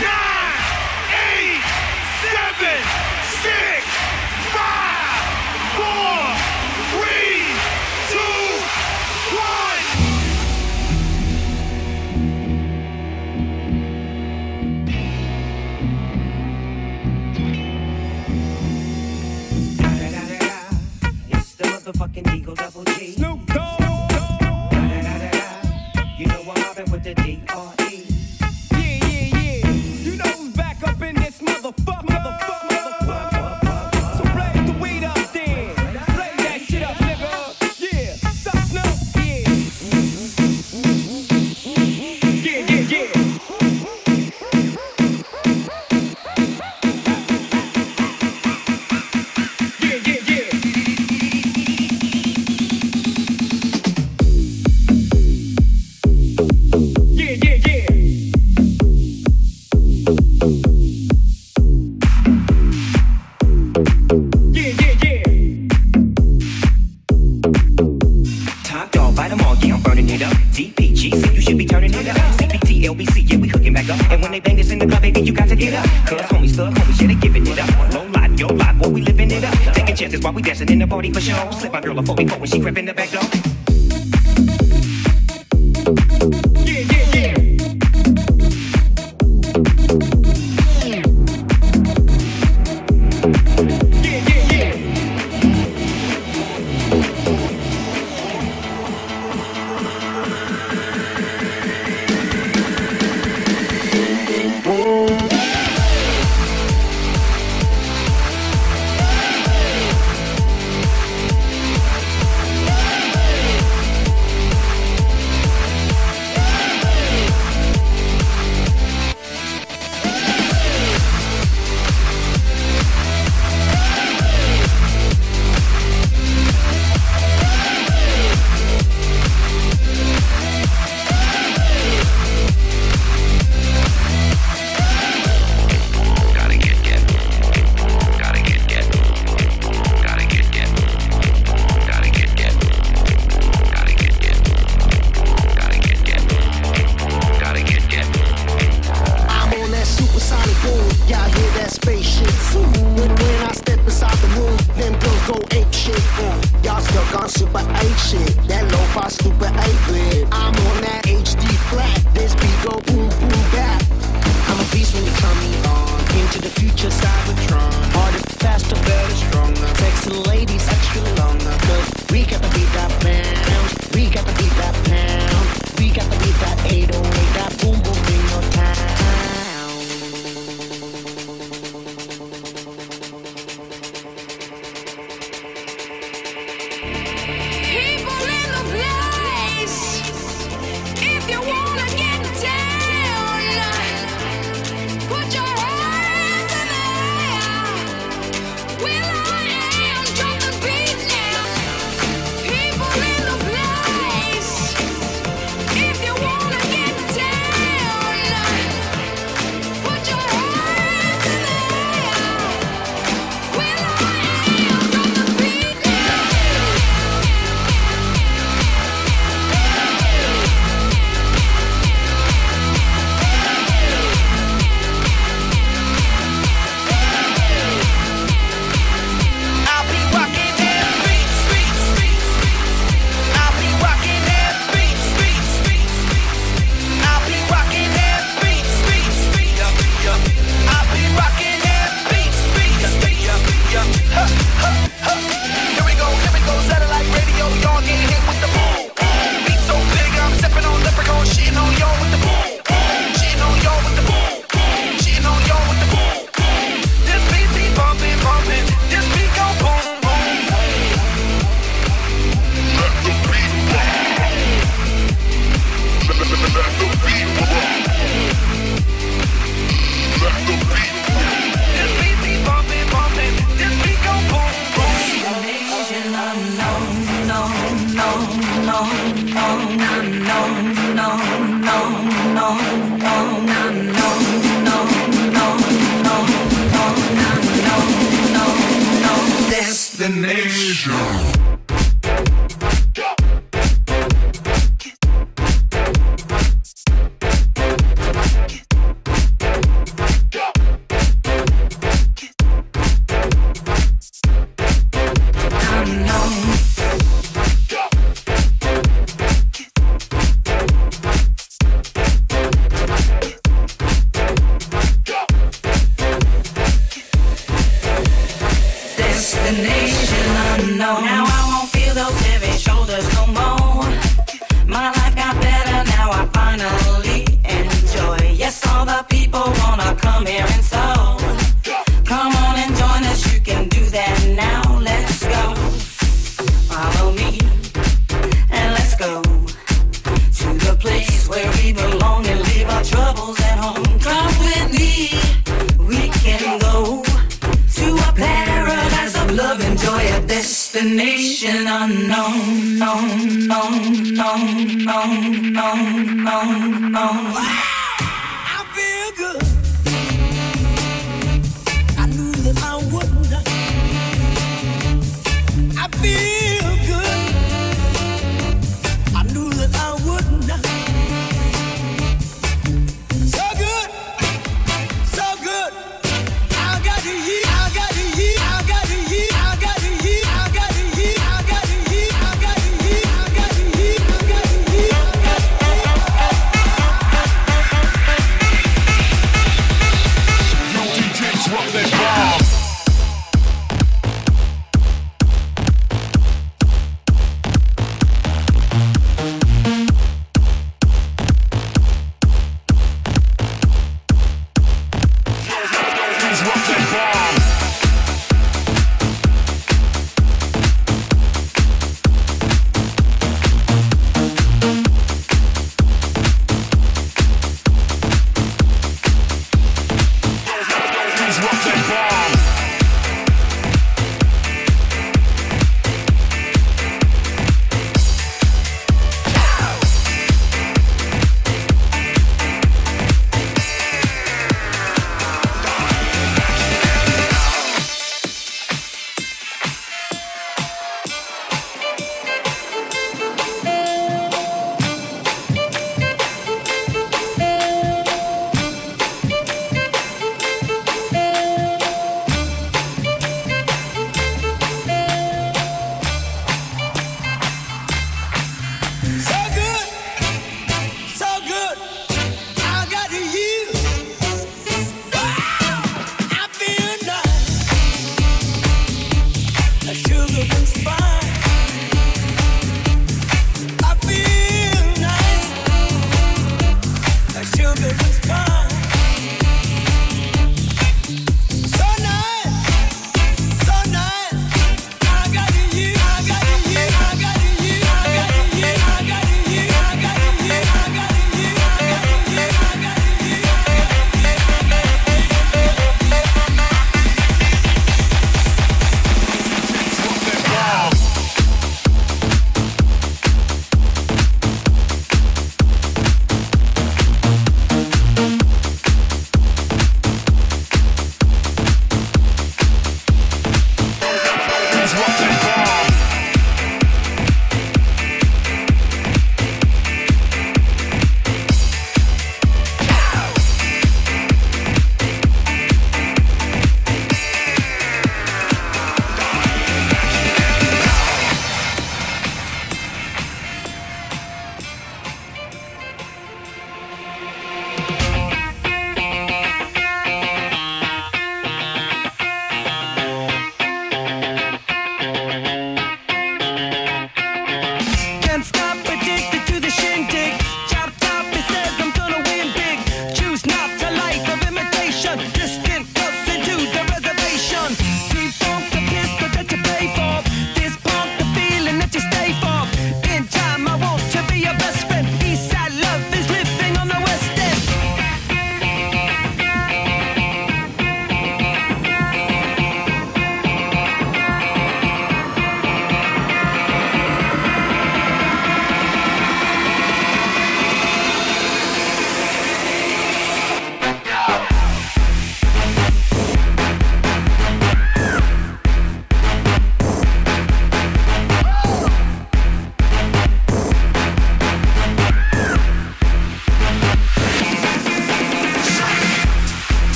nine, eight, seven, six, five, four, three, two, one. It's the motherfucking D-O Double G. Snoop Dogg. Destination unknown, known, known, known, known, known, known, known.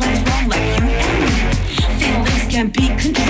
plans wrong like you and me. Feelings can be controlled.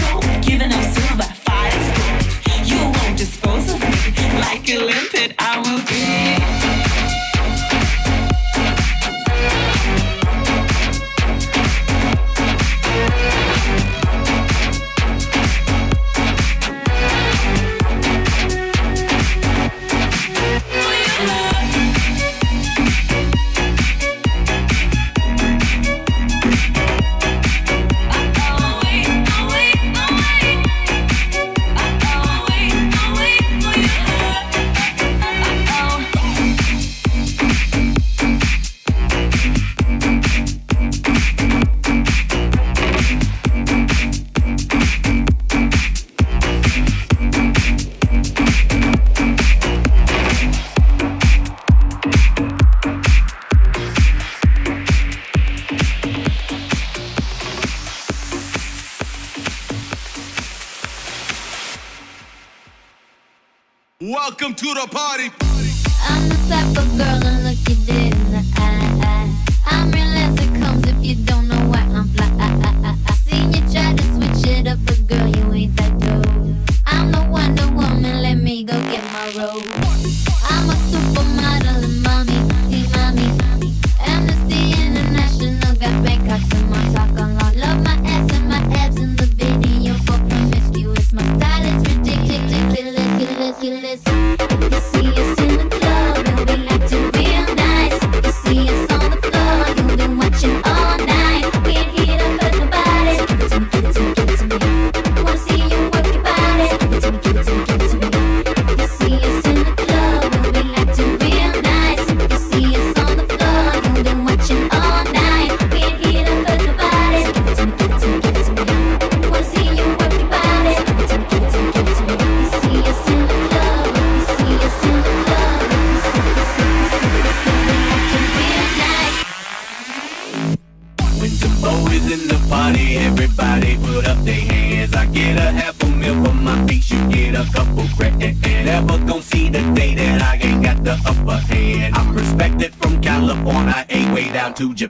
to Japan.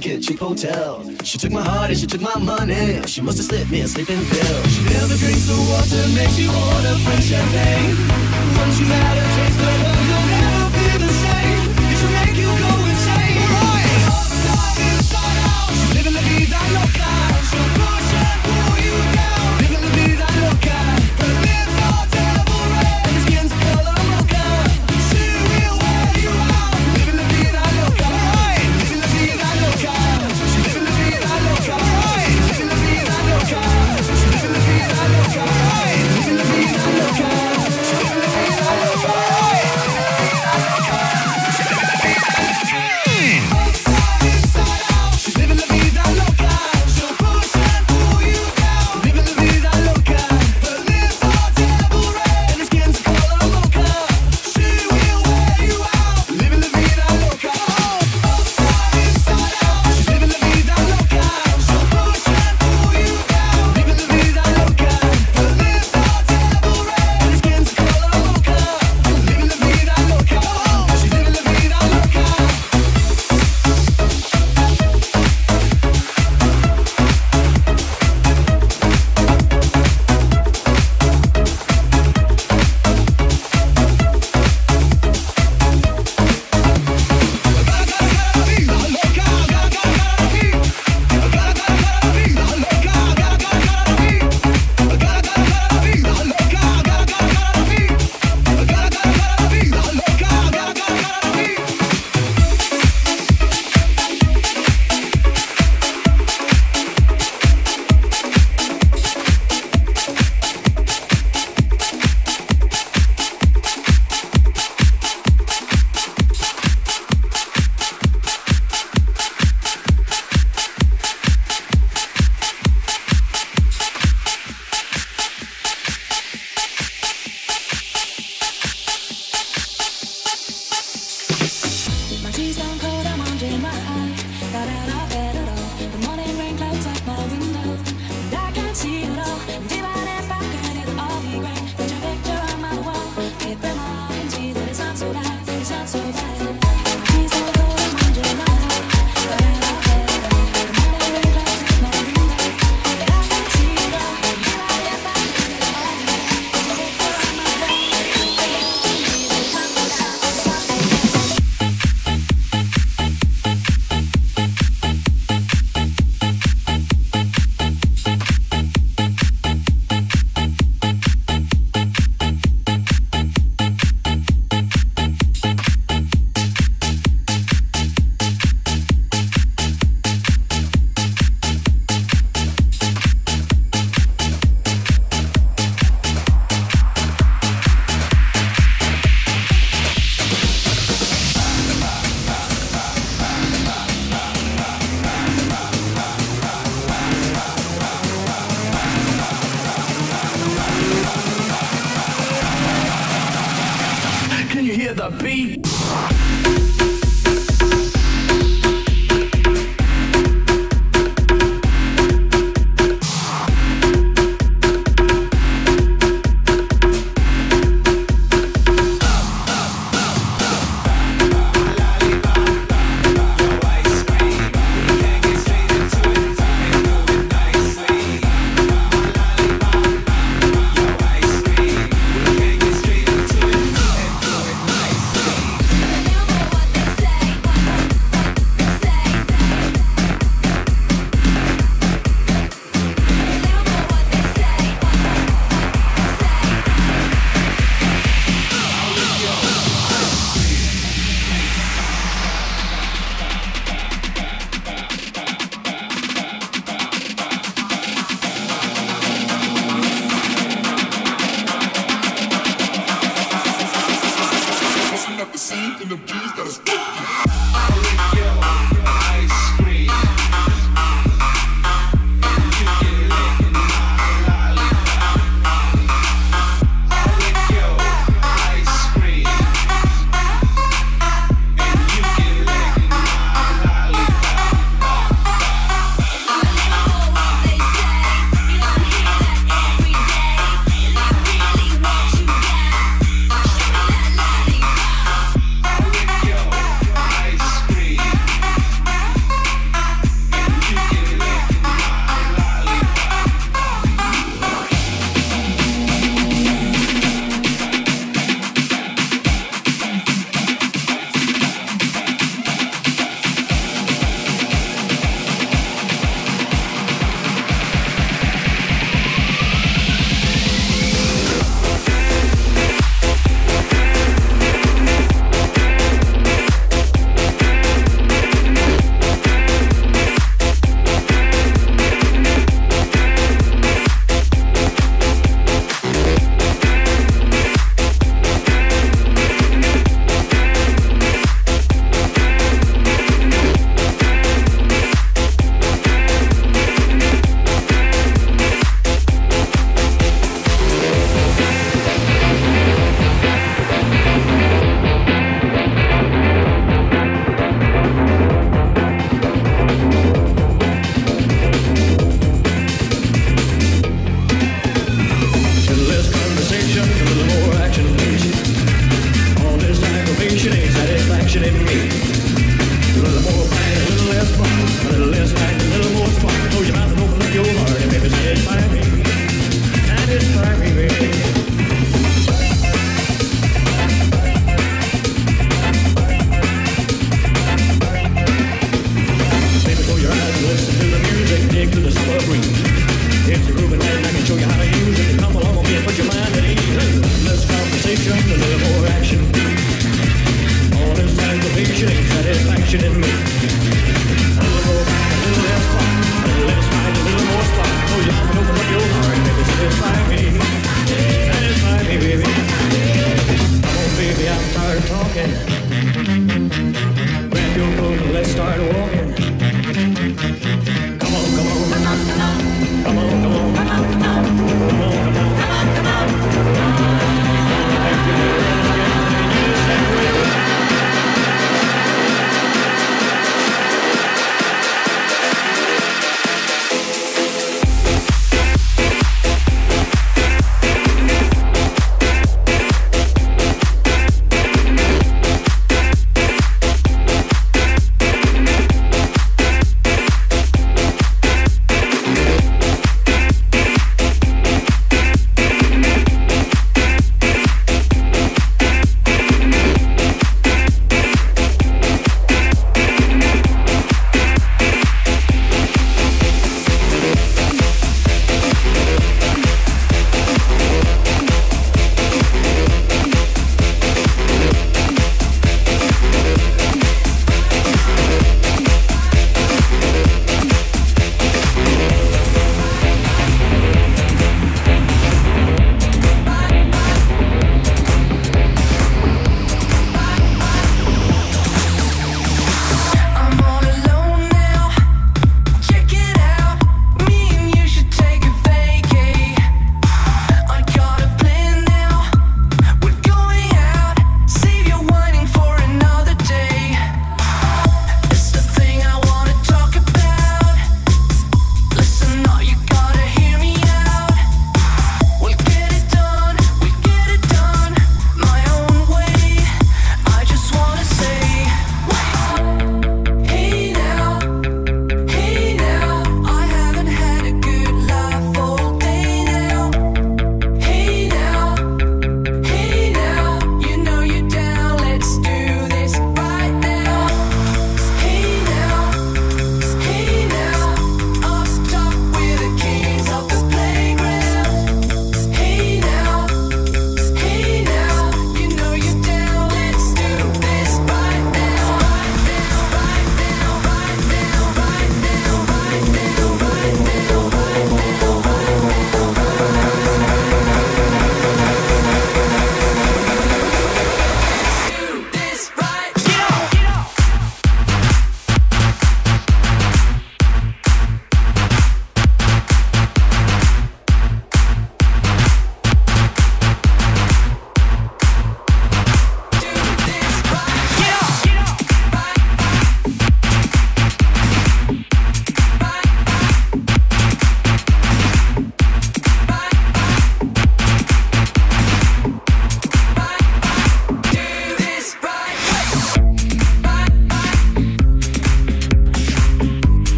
drunk at cheap hotels. She took my heart and she took my money. She must have slipped me a sleeping pill. She never drinks the water, makes you order French champagne. Once you had her.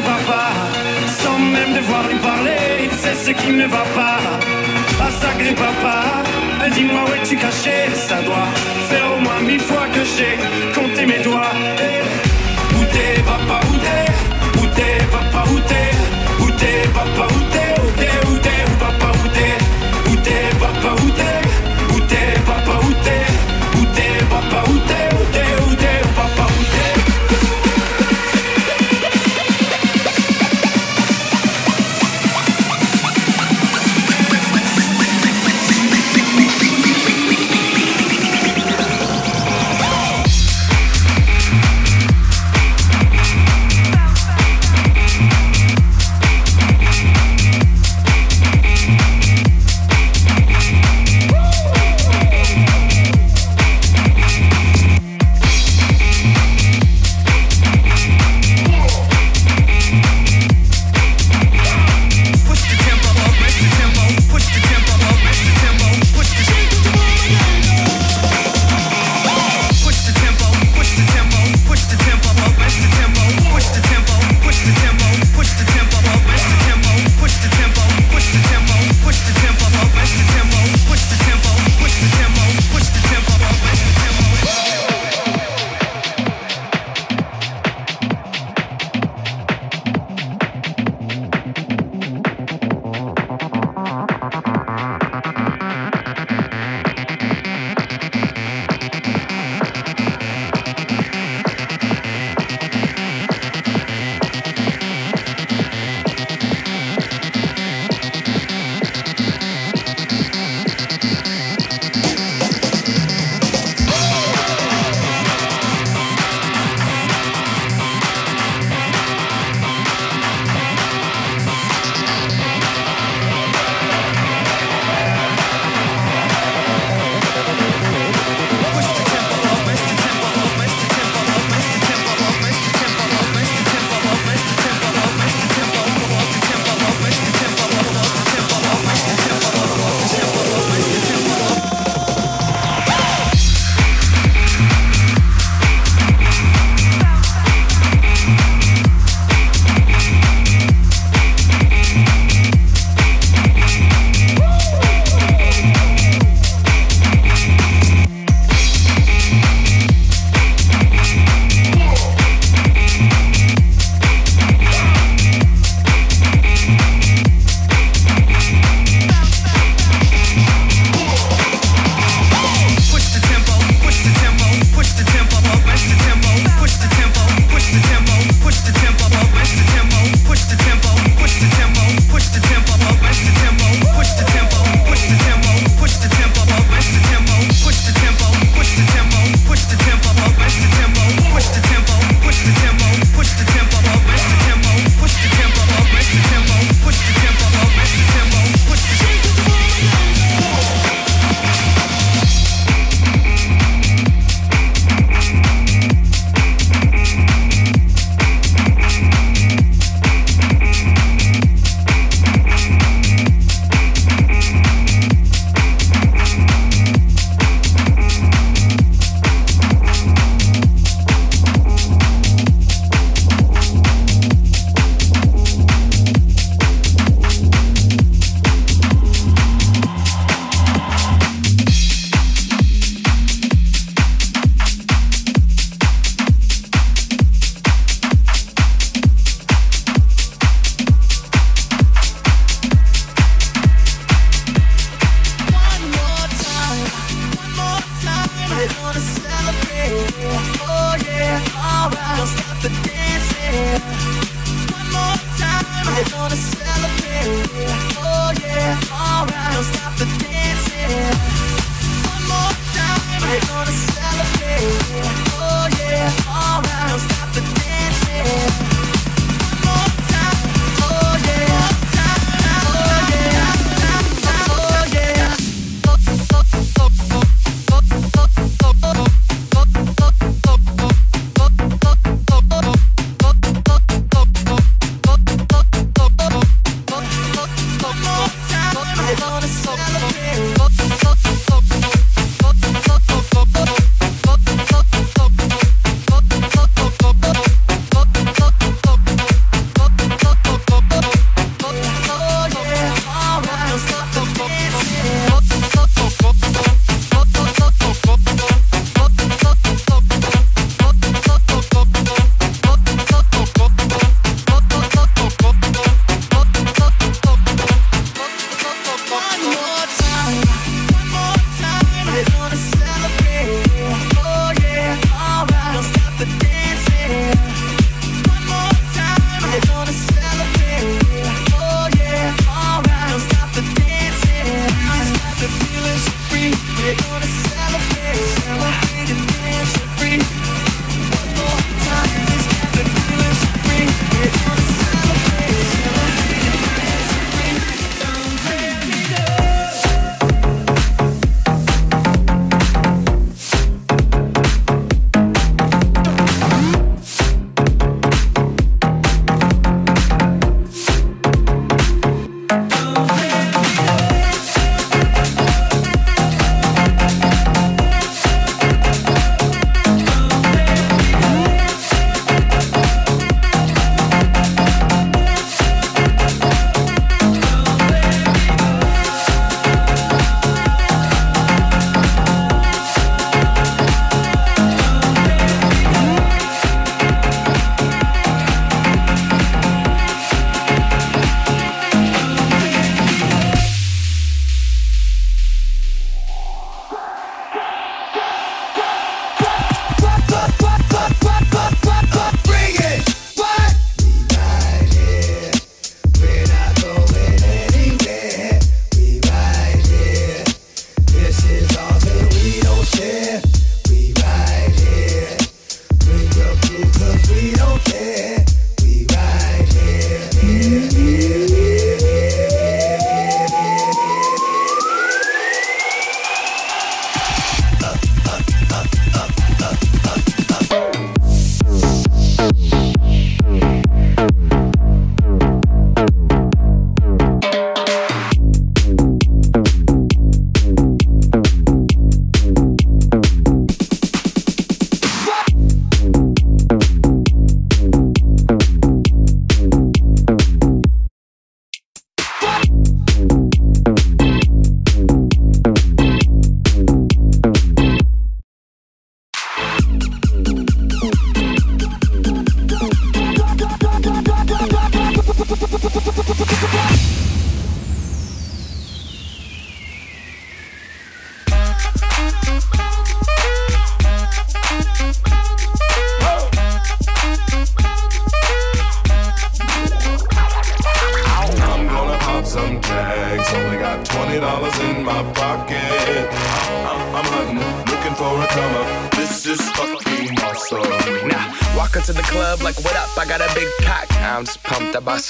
papa Sans même devoir lui parler, il sait ce qui ne va pas. Ah sacré papa, dis-moi où es-tu caché Ça doit faire au moins mille fois que j'ai compté mes doigts. Eh, où t'es papa, où t'es? Où t'es papa, où t'es? Où t'es papa, où t'es?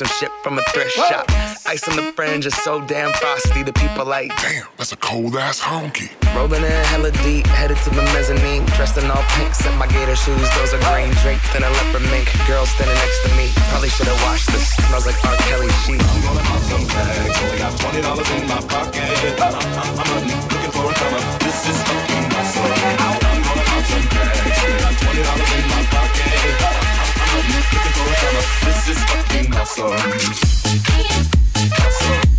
Some shit from a thrift shop. Ice on the fringe is so damn frosty. The people like, Damn, that's a cold ass honky. rolling in hella deep, headed to the mezzanine. Dressed in all pink, set my gator shoes. Those are green draped in a leopard mink. Girl standing next to me. Probably should have washed this. Smells like R. Kelly sheets. I'm gonna pop some tags. Only got twenty dollars in my pocket. Uh, uh, uh, I'm, I'm, I'm looking for a come up. This is fucking awesome. I'm gonna pop some tags. Only got twenty dollars in my pocket. Looking for a. This is fucking awesome. This